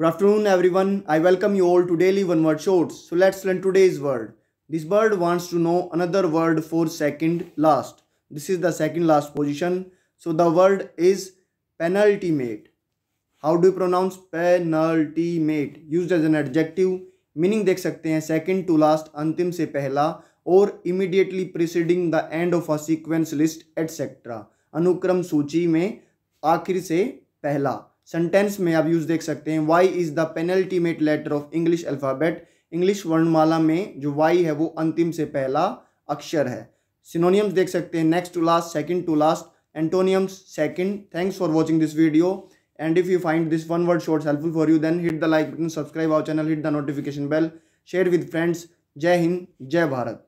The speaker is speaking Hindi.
Good afternoon every one I welcome you all to daily one word short so let's learn today's word this word wants to know another word for second last this is the second last position so the word is penultimate how do pronounce penultimate use as an adjective meaning देख सकते हैं सेकेंड टू लास्ट अंतिम से पहला, और immediately preceding the end of a sequence list etcetera अनुक्रम सूची में आखिर से पहला। सेंटेंस में आप यूज़ देख सकते हैं Y is the penultimate letter of English alphabet English वर्णमाला में जो वाई है, वो अंतिम से पहला अक्षर है। सिनोनियम्स देख सकते हैं next to last second to last antonyms second thanks for watching this video and if you find this one word shorts helpful for you then hit the like button subscribe our channel hit the notification bell share with friends जय हिंद जय भारत